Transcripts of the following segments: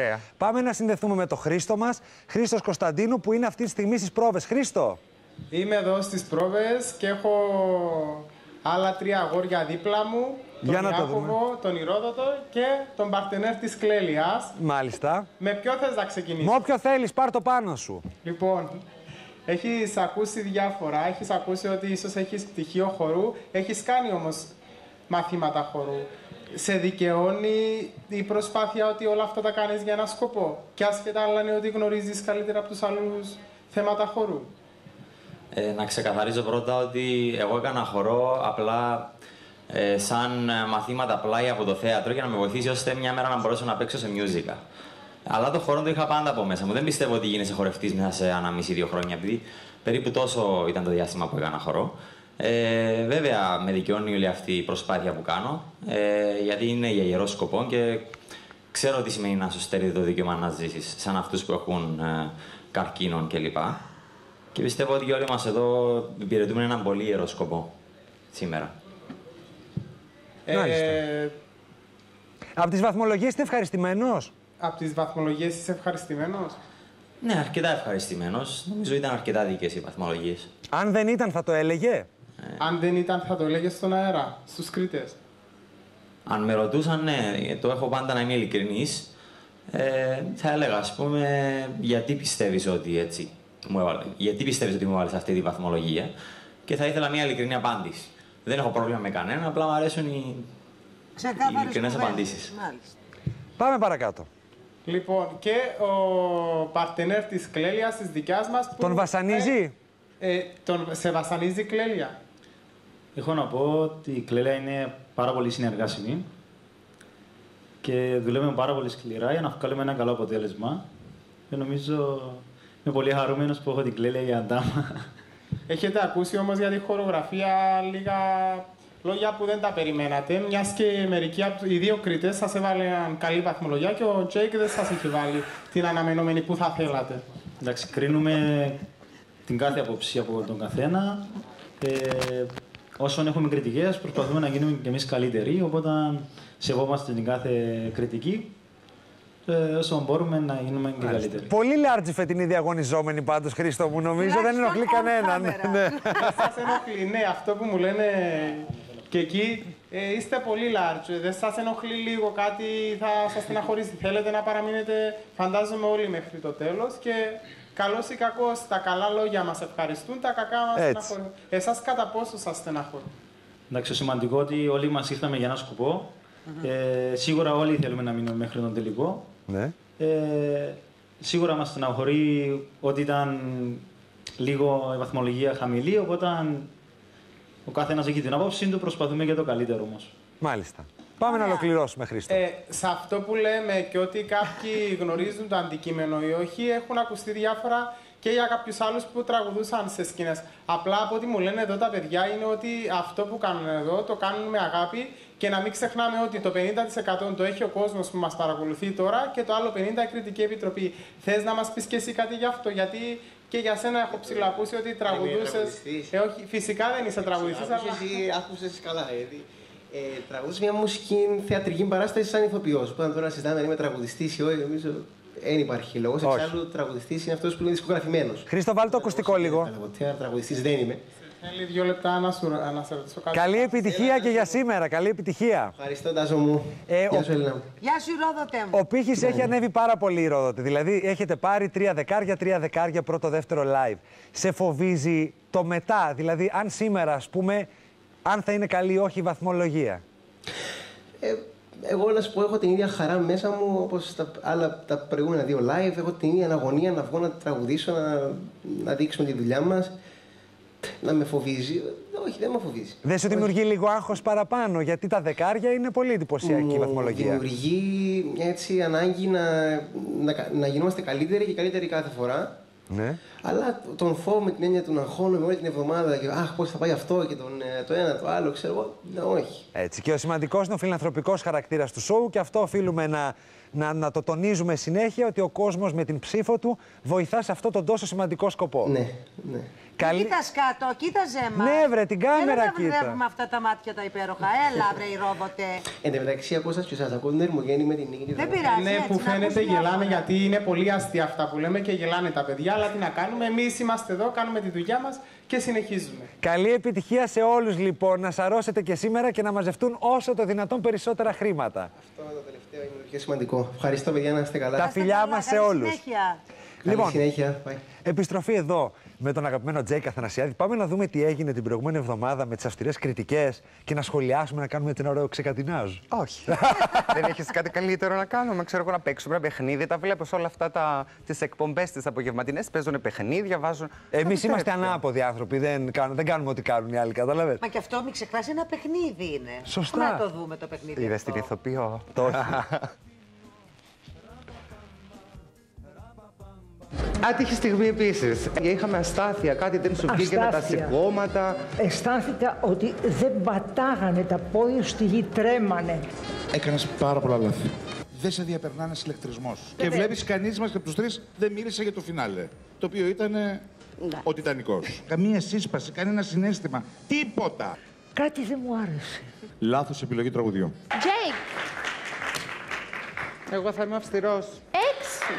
Ωραία. Πάμε να συνδεθούμε με τον Χρήστο μας. Χρήστος Κωνσταντίνου, που είναι αυτή τη στιγμή στις πρόβες. Χρήστο. Είμαι εδώ στις πρόβες και έχω άλλα τρία αγόρια δίπλα μου. Τον Για να το Ιάκωβο, τον Ηρόδοτο και τον παρτενέρ της Κλέλιας. Μάλιστα. Με ποιο θες να ξεκινήσεις; Με όποιο θέλεις, πάρ το πάνω σου. Λοιπόν, έχεις ακούσει διάφορα. Έχεις ακούσει ότι ίσως έχεις πτυχίο χορού. Έχεις κάνει όμως μαθήματα χορού. Σε δικαιώνει η προσπάθεια ότι όλα αυτά τα κάνεις για ένα σκοπό. Και άσχετα αν λένε ότι γνωρίζεις καλύτερα από τους άλλους θέματα χορού. Ε, να ξεκαθαρίζω πρώτα ότι εγώ έκανα χορό απλά ε, σαν ε, μαθήματα πλάι από το θέατρο για να με βοηθήσει ώστε μια μέρα να μπορέσω να παίξω σε musical. Αλλά το χορό το είχα πάντα από μέσα μου. Δεν πιστεύω ότι γίνεσαι χορευτής μέσα σε ένα μισή-δύο χρόνια, επειδή περίπου τόσο ήταν το διάστημα που έκανα χορό. Ε, βέβαια, με δικαιώνει όλη αυτή η προσπάθεια που κάνω, ε, γιατί είναι για ιερό σκοπό και ξέρω τι σημαίνει να σου στερεί το δικαίωμα να ζήσεις, σαν αυτούς που έχουν ε, καρκίνων κλπ. Και πιστεύω ότι όλοι μας εδώ υπηρετούμε έναν πολύ ιερό σκοπό σήμερα. Μάλιστα. Ε, Από τις βαθμολογίες είναι ευχαριστημένος; από τις βαθμολογίες είσαι ευχαριστημένος; Ναι, αρκετά ευχαριστημένος. Νομίζω ήταν αρκετά δικές οι βαθμολογίες. Αν δεν ήταν, θα το έλεγε; Αν δεν ήταν θα το έλεγες στον αέρα, στους κριτές. Αν με ρωτούσαν, ναι, το έχω πάντα να είμαι ειλικρινής, ε, θα έλεγα, ας πούμε, γιατί πιστεύεις ότι έτσι μου έβαλε, γιατί πιστεύεις ότι μου έβαλες αυτή τη βαθμολογία; Και θα ήθελα μια ειλικρινή απάντηση. Δεν έχω πρόβλημα με κανένα, απλά μου αρέσουν οι, οι Ξεκάθαρες ειλικρινές κουβέντες. απαντήσεις. Μάλιστα. Πάμε παρακάτω. Λοιπόν, και ο παρτενέρ της Κλέλιας, της δικιάς μας... που- Τον βασανίζει; Ε, ε, τον, σε βασανίζει η Κλέλια. Έχω να πω ότι η Κλέλια είναι πάρα πολύ συνεργάσιμη και δουλεύουμε πάρα πολύ σκληρά για να βγάλουμε ένα καλό αποτέλεσμα. Και νομίζω είμαι πολύ χαρούμενος που έχω την Κλέλια για ντάμα. Έχετε ακούσει όμως για τη χορογραφία λίγα λόγια που δεν τα περιμένατε, μιας και μερικοί από οι δύο κριτές σας έβαλαν καλή βαθμολογία και ο Τζέικ δεν σας έχει βάλει την αναμενόμενη που θα θέλατε. Εντάξει, κρίνουμε την κάθε άποψη από τον καθένα. Ε, όσον έχουμε κριτικές, προσπαθούμε να γίνουμε και εμείς καλύτεροι, οπότε σεβόμαστε την κάθε κριτική. Ε, όσο μπορούμε να γίνουμε και καλύτεροι. Πολύ large φετινή διαγωνιζόμενη πάντως, Χρήστο μου. Νομίζω δεν Τουλάχιστον ενοχλεί on κανέναν. camera. Ναι. Δεν σας ενοχλεί, ναι, αυτό που μου λένε και εκεί, ε, είστε πολύ large. Δεν σας ενοχλεί λίγο κάτι, θα σας στεναχωρήσει. Θέλετε να παραμείνετε, φαντάζομαι όλοι μέχρι το τέλος και καλός ή κακός, τα καλά λόγια μας ευχαριστούν, τα κακά μας Έτσι. στεναχωρούν. Εσάς κατά πόσο σας στεναχωρούν; Εντάξει, το σημαντικό ότι όλοι μας ήρθαμε για ένα σκοπό. Ε, σίγουρα όλοι θέλουμε να μείνουμε μέχρι τον τελικό. ναι. Ε, σίγουρα μας στεναχωρεί ότι ήταν λίγο η βαθμολογία χαμηλή, οπότε ο καθένας έχει την άποψή του, προσπαθούμε για το καλύτερο όμως. Μάλιστα. Πάμε να Ωραία. ολοκληρώσουμε, Χρήστο. Ε, σε αυτό που λέμε και ότι κάποιοι γνωρίζουν το αντικείμενο ή όχι, έχουν ακουστεί διάφορα και για κάποιους άλλους που τραγουδούσαν σε σκηνές. Απλά από ό,τι μου λένε εδώ τα παιδιά είναι ότι αυτό που κάνουν εδώ το κάνουν με αγάπη και να μην ξεχνάμε ότι το 50% το έχει ο κόσμος που μας παρακολουθεί τώρα και το άλλο 50% η Κριτική Επιτροπή. Θες να μας πεις και εσύ κάτι γι' αυτό, γιατί και για σένα έχω ψηλακούσει ότι τραγουδούσες... τραγουδιστής. Ε, όχι, φυσικά δεν είσαι τραγουδιστής, αλλά... Άκουσες ή άκουσες καλά, γιατί ε, τραγουδείς μια μουσική θεατρική παράσταση σαν ηθοποιός. Οπότε τώρα συζητάμε αν είμαι τραγουδιστής ή όχι, νομίζω δεν υπάρχει λόγος. Όχι. Εξάλλου, τραγουδιστής είναι αυτός που είναι δισκογραφημένος. Χρήστο, βάλει το ακουστικό λίγο. Αλλά ποτέ ένα τραγουδιστής δεν είμαι. Θέλει δύο λεπτά να, σου, να σε ρωτήσω κάτι. Καλή επιτυχία και για σήμερα. Καλή επιτυχία. Ευχαριστώ, Τάσο μου. Ε, Γεια ο- σου, Έλληνα μου. Γεια σου, Ρόδοτέ μου. Ο πύχης έχει ανέβει πάρα πολύ η Ρόδοτη. Δηλαδή, έχετε πάρει τρία δεκάρια, τρία δεκάρια πρώτο, δεύτερο live. Σε φοβίζει το μετά. Δηλαδή, αν σήμερα, ας πούμε, αν θα είναι καλή ή όχι η βαθμολογία; Ε, εγώ να σου πω, έχω την ίδια χαρά μέσα μου όπως τα άλλα τα προηγούμενα δύο live. Έχω την ίδια αγωνία να βγω να τραγουδήσω, να, να δείξουμε τη δουλειά μας. Να με φοβίζει. Όχι, δεν με φοβίζει. Δεν σου δημιουργεί λίγο άγχος παραπάνω, γιατί τα δεκάρια είναι πολύ εντυπωσιακή η Μου βαθμολογία. Δημιουργεί μια έτσι ανάγκη να, να, να γινόμαστε καλύτεροι και καλύτεροι κάθε φορά. Ναι. Αλλά τον φόβο με την έννοια του να αγχώνομαι όλη την εβδομάδα και αχ, πώς θα πάει αυτό και τον, ε, το ένα, το άλλο, ξέρω εγώ. Ναι, όχι. Έτσι. Και ο σημαντικός είναι ο φιλανθρωπικός χαρακτήρας του σοου και αυτό οφείλουμε να, να, να το τονίζουμε συνέχεια ότι ο κόσμος με την ψήφο του βοηθά σε αυτό τον τόσο σημαντικό σκοπό. Ναι, ναι. Καλή- Κοίτας κάτω, κοίταζε μας. Ναι, βρε, την κάμερα Έλα να κοίτα. βλέπουμε αυτά τα μάτια τα υπέροχα. Έλα, βρε, η ρόδοτε. Εν τω μεταξύ, ακούω σας και σας ακούω νερμογέννη με την νίκη. Δεν πειράζει. Ναι, έτσι, που να φαίνεται ακούς γελάμε διάφορα. γιατί είναι πολύ αστεία αυτά που λέμε και γελάνε τα παιδιά. Αλλά τι να κάνουμε, εμείς είμαστε εδώ, κάνουμε τη δουλειά μας και συνεχίζουμε. Καλή επιτυχία σε όλους λοιπόν, να σαρώσετε και σήμερα και να μαζευτούν όσο το δυνατόν περισσότερα χρήματα. Αυτό το τελευταίο είναι το πιο σημαντικό. Ευχαριστώ, παιδιά, να είστε καλά. Τα Να είστε φιλιά καλά, μας σε καλή όλους. συνέχεια. Καλή Λοιπόν, συνέχεια. Bye. Επιστροφή εδώ με τον αγαπημένο Τζέι Καθανασιάδη. Πάμε να δούμε τι έγινε την προηγούμενη εβδομάδα με τις αυστηρές κριτικές και να σχολιάσουμε, να κάνουμε έτσι ένα ωραίο ξεκατινάζ. Όχι. Δεν έχεις κάτι καλύτερο να κάνουμε. Ξέρω εγώ να παίξουμε ένα παιχνίδι. Τα βλέπω σε όλα αυτά τα, τις εκπομπές τις απογευματινές. Παίζουν παιχνίδια, βάζουν... Εμείς Κάτι είμαστε τέτοιο. ανάποδοι άνθρωποι. Δεν, κάνουμε, δεν κάνουμε ό,τι κάνουν οι άλλοι, κατάλαβε. Μα και αυτό μην ξεχνάς ένα παιχνίδι είναι. Σωστά. Να το δούμε το παιχνίδι Είδες αυτό. την ηθοποιό. Άτυχη στιγμή επίσης. Είχαμε αστάθεια, κάτι δεν σου βγήκε με τα Αστάθεια. σηκώματα. Αισθάνθηκα ότι δεν πατάγανε τα πόδια στη γη, τρέμανε. Έκανες πάρα πολλά λάθη. Δεν σε διαπερνάνε ηλεκτρισμό. Και βλέπεις κανείς μας και από τους τρεις δεν μίλησε για το φινάλε. Το οποίο ήταν ο Τιτανικός. Καμία σύσπαση, κανένα συναίσθημα. Τίποτα. Κάτι δεν μου άρεσε. Λάθος επιλογή τραγουδιού. Τζέικ, Εγώ θα είμαι αυστηρός. έξι.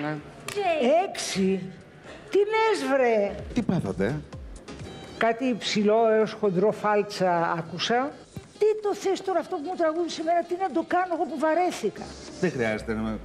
Ναι. Έξι. Τι λες βρε. Τι πάθατε, Κάτι υψηλό έως χοντρό φάλτσα άκουσα. Τι το θες τώρα αυτό που μου τραγούδισε εμένα, τι να το κάνω εγώ που βαρέθηκα; Δεν χρειάζεται να